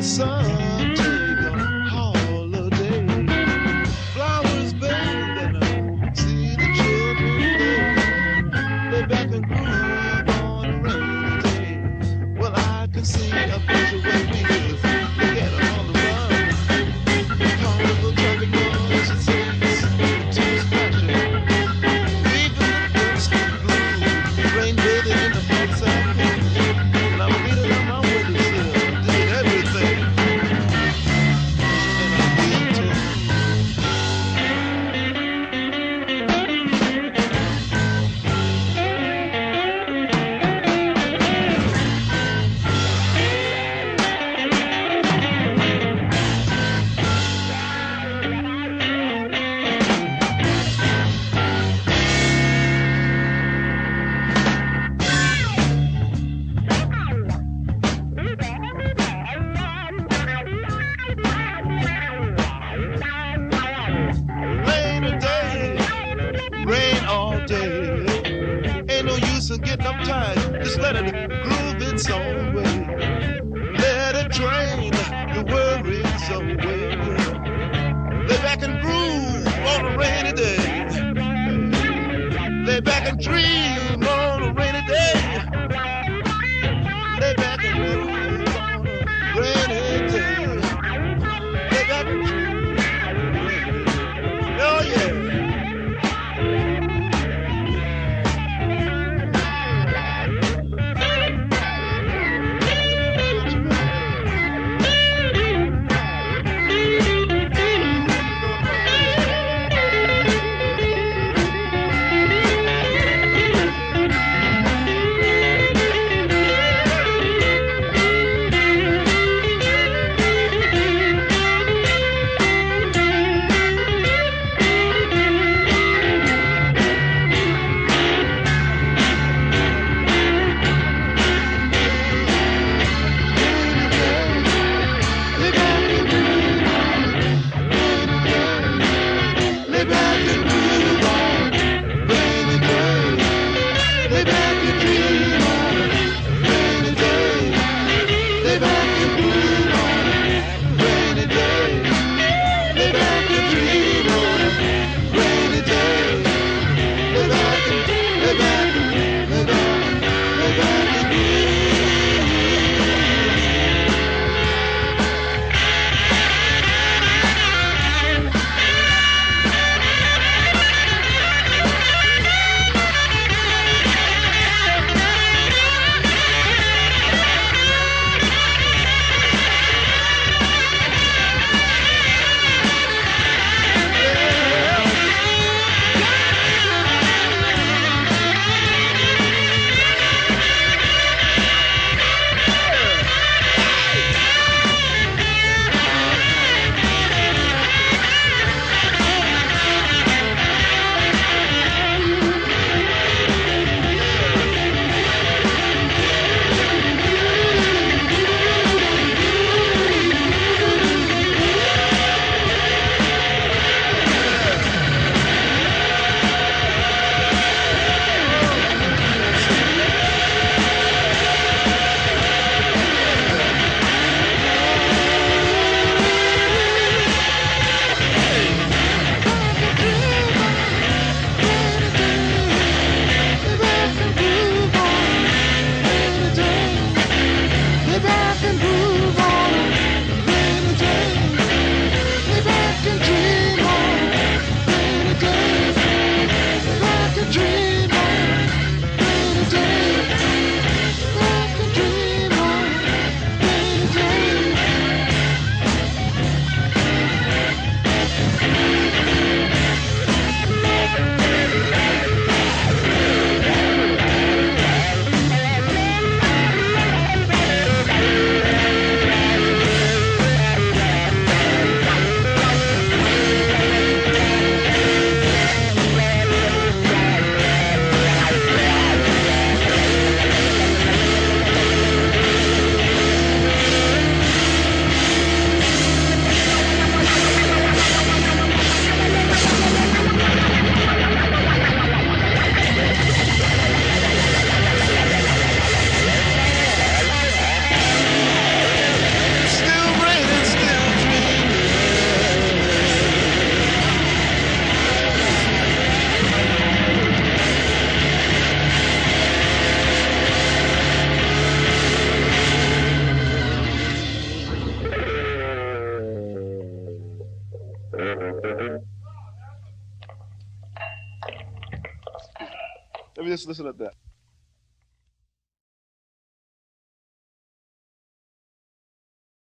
the sun. Back and groove on a rainy day. Lay back and dream on a rainy day. Lay back and groove on a rainy day. Lay back and dream. Oh yeah. Just listen at that.